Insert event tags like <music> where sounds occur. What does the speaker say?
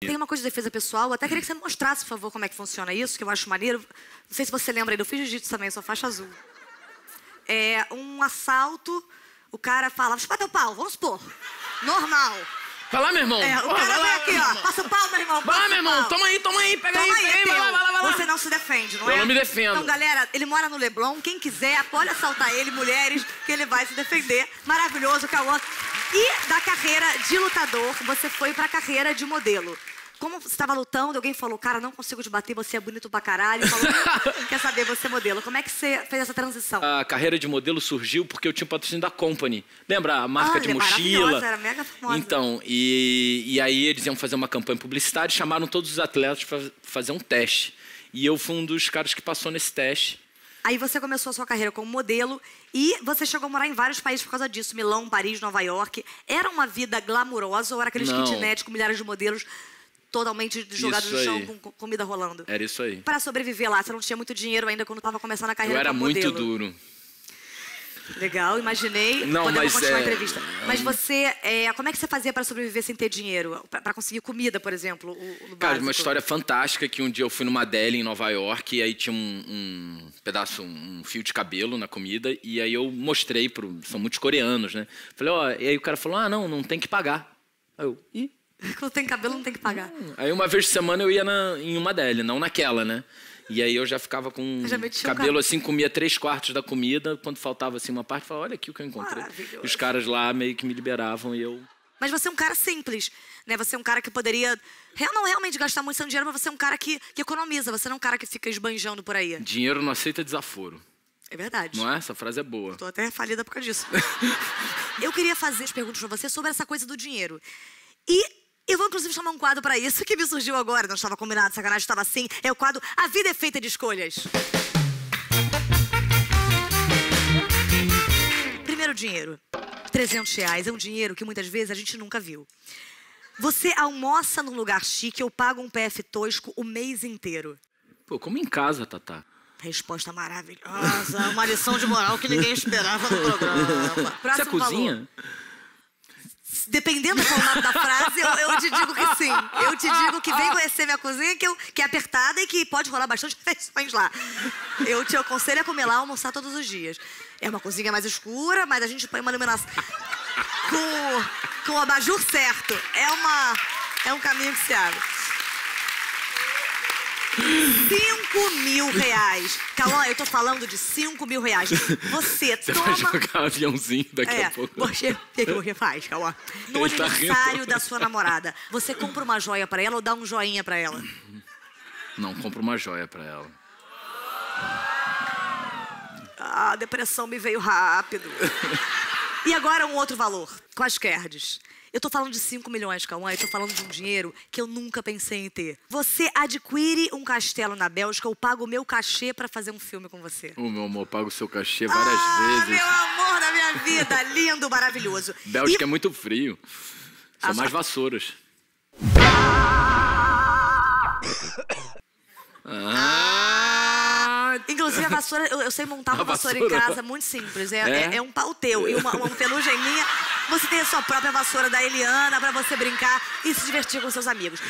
Tem uma coisa de defesa pessoal, eu até queria que você mostrasse, por favor, como é que funciona isso, que eu acho maneiro. Não sei se você lembra aí, eu fiz jiu-jitsu também, sou faixa azul. É um assalto, o cara fala, deixa eu bater o pau, vamos supor. Normal. Vai lá, meu irmão. É, o cara vai vem aqui, ó, passa o pau, meu irmão. Vai lá, meu irmão. pau. Toma aí, toma aí, pega Toma aí, aí, pega aí, vai lá, vai lá, vai teu. lá. Você não se defende, não Eu é? não me defendo. Então, galera, ele mora no Leblon. Quem quiser, pode assaltar ele, mulheres, que ele vai se defender. Maravilhoso, Cauã. E da carreira de lutador, você foi pra carreira de modelo. Como você estava lutando, alguém falou, cara, não consigo te bater, você é bonito pra caralho. E Falou, <laughs> quer saber, você é modelo. Como é que você fez essa transição? A carreira de modelo surgiu porque eu tinha patrocínio da Company. Lembra a marca Ah, de mochila? era mega famosa. Então, e, e aí eles iam fazer uma campanha publicitária e chamaram todos os atletas para fazer um teste. E eu fui um dos caras que passou nesse teste. Aí você começou a sua carreira como modelo e você chegou a morar em vários países por causa disso. Milão, Paris, Nova York. Era uma vida glamurosa ou era aqueles Não. kitnet com milhares de modelos totalmente jogados no chão com co- comida rolando? Era isso aí. Pra sobreviver lá, você não tinha muito dinheiro ainda quando estava começando a Eu carreira era como muito duro. Legal, imaginei. Não, Podemos mas continuar a é- entrevista. Mas você, é, como é que você fazia para sobreviver sem ter dinheiro? Pra conseguir comida, por exemplo, o, o Cara, uma história fantástica que um dia eu fui numa deli em Nova York e aí tinha um, um pedaço, um fio de cabelo na comida e aí eu mostrei pro... São muitos coreanos, né? Falei, ó... E aí o cara falou, ah, não, não tem que pagar. Aí eu, ih... <laughs> Quando tem cabelo, não tem que pagar. Aí uma vez por semana eu ia na- em uma deli, não naquela, né? E aí eu já ficava com Já cabelo ca- assim, comia três quartos da comida. Quando faltava assim uma parte, eu falava, olha aqui o que eu encontrei. Os caras lá meio que me liberavam e eu... Mas você é um cara simples, né? Você é um cara que poderia não realmente gastar muito seu dinheiro, mas você é um cara que, que economiza. Você não é um cara que fica esbanjando por aí. Dinheiro não aceita desaforo. É verdade. Não é? Essa frase é boa. Tô até falida por causa disso. <laughs> eu queria fazer as perguntas pra você sobre essa coisa do dinheiro. E eu vou, inclusive, chamar um quadro pra isso que me surgiu agora. Não estava combinado, sacanagem, estava assim. É o quadro A Vida é Feita de Escolhas. Primeiro dinheiro. 300 reais. É um dinheiro que muitas vezes a gente nunca viu. Você almoça num lugar chique ou paga um PF tosco o mês inteiro. Pô, como em casa, Tatá. Resposta maravilhosa. Uma lição de moral que ninguém esperava no programa. Você Próximo cozinha? valor. Dependendo do formato da frase, eu, eu te digo que sim. Eu te digo que vem conhecer minha cozinha, que, eu, que é apertada e que pode rolar bastante <laughs> refeições lá. Eu te aconselho a comer lá, almoçar todos os dias. É uma cozinha mais escura, mas a gente põe uma iluminação com, com o abajur certo. É, uma, é um caminho que se abre. 5 mil reais. Calma, eu tô falando de 5 mil reais. Você Você toma. vai jogar um aviãozinho daqui É, a pouco. você, o que você faz, Cauã? No Ele tá aniversário rindo. da sua namorada, você compra uma joia pra ela ou dá um joinha pra ela? Não, compra uma joia pra ela. Ah, a depressão me veio rápido. E agora um outro valor, quaisquerdes. Eu tô falando de 5 milhões, Cauã, eu tô falando de um dinheiro que eu nunca pensei em ter. Você adquire um castelo na Bélgica ou paga o meu cachê pra fazer um filme com você? Ô, meu amor, paga o seu cachê várias ah, vezes. meu amor da minha vida, <laughs> lindo, maravilhoso. Bélgica E- é muito frio. São Ah, mais vassouras. Ah, Inclusive, a vassoura, eu, eu sei montar <laughs> uma A vassoura, em vassoura. casa, muito simples. É, É? é- é um pau teu e uma, uma penugem minha. Você tem a sua própria vassoura da Eliana pra você brincar e se divertir com seus amigos.